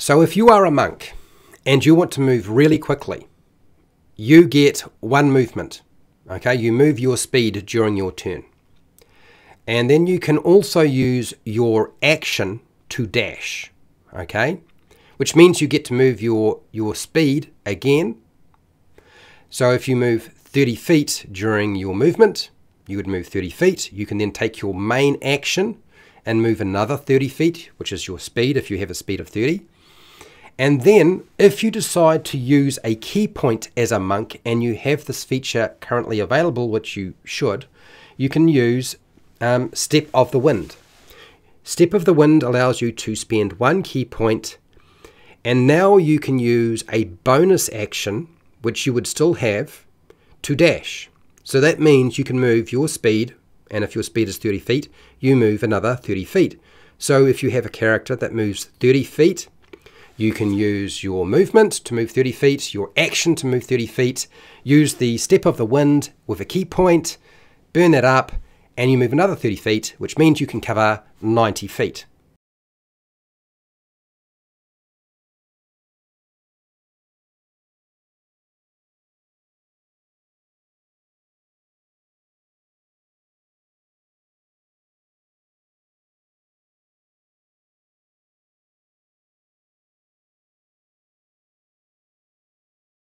So if you are a monk and you want to move really quickly, you get one movement. Okay, you move your speed during your turn. And then you can also use your action to dash. Okay, which means you get to move your, your speed again. So if you move 30 feet during your movement, you would move 30 feet. You can then take your main action and move another 30 feet, which is your speed if you have a speed of 30. And then, if you decide to use a ki point as a monk and you have this feature currently available, which you should, you can use um, Step of the Wind. Step of the Wind allows you to spend one ki point, and now you can use a bonus action, which you would still have, to dash. So that means you can move your speed, and if your speed is 30 feet, you move another 30 feet. So if you have a character that moves 30 feet, you can use your movement to move 30 feet, your action to move 30 feet, use the step of the wind with a ki point, burn that up, and you move another 30 feet, which means you can cover 90 feet.